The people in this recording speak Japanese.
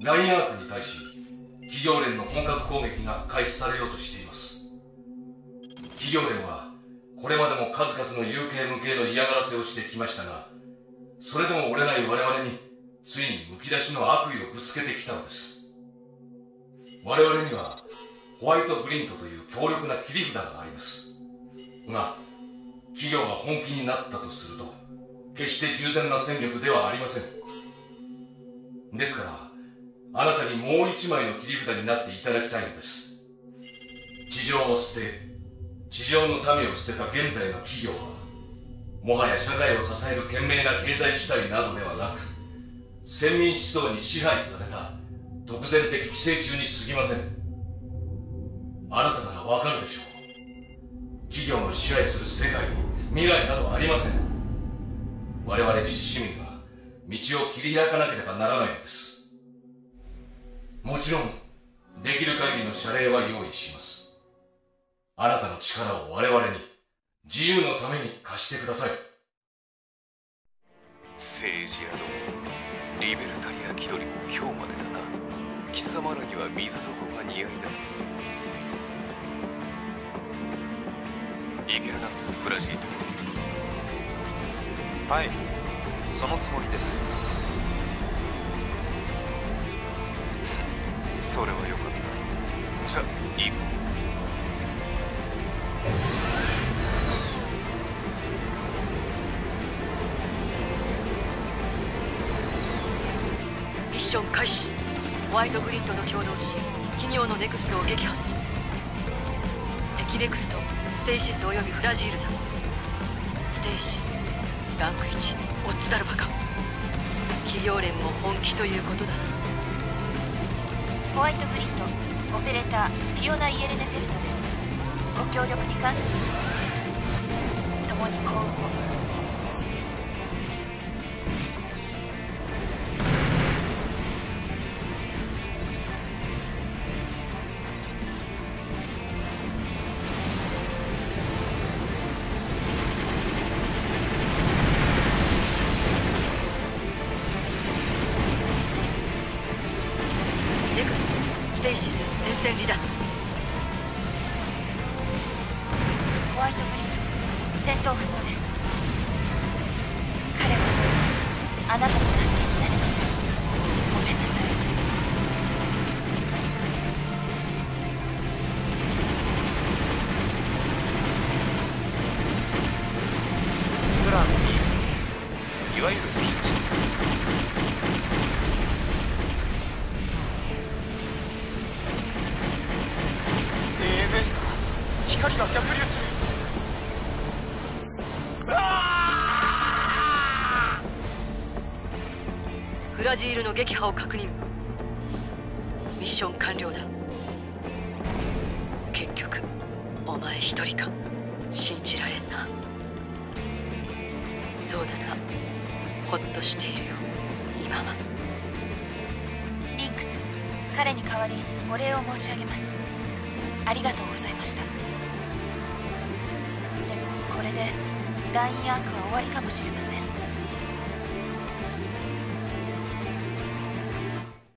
ラインアークに対し企業連の本格攻撃が開始されようとしています。企業連はこれまでも数々の有形無形の嫌がらせをしてきましたがそれでも折れない我々についにむき出しの悪意をぶつけてきたのです。我々にはホワイトグリントという強力な切り札があります。が企業が本気になったとすると決して従前な戦力ではありません。ですからあなたにもう一枚の切り札になっていただきたいのです。地上を捨て地上の民を捨てた現在の企業はもはや社会を支える賢明な経済主体などではなく先民思想に支配された独善的寄生虫に過ぎません。あなたならわかるでしょう。企業の支配する世界に未来などありません。我々自治市民は道を切り開かなければならないのです。もちろんできる限りの謝礼は用意します。あなたの力を我々に自由のために貸してください。政治屋どもリベルタリア気取りも今日までだな。貴様らには水底が似合いだ。いけるなフラジーはいそのつもりですそれはよかった。じゃ行こう。ミッション開始。ホワイトグリッドと共同し企業のネクストを撃破する。敵ネクストステイシスおよびフラジールだ。ステイシスランク1オッツダルヴァか。企業連も本気ということだ。なホワイトグリントオペレーターフィオナ・イェルネフェルトです。ご協力に感謝します。共に幸運を。テイシス前線離脱。ホワイトグリッド戦闘不能です。彼はあなたの助けになれません。ごめんなさい。プラン2いわゆるピンチです光が逆流する。フラジールの撃破を確認。ミッション完了だ。結局お前一人か。信じられんな。そうだな。ほっとしているよ。今は。リンクス彼に代わりお礼を申し上げます。ありがとうございましたでラインアークは終わりかもしれません。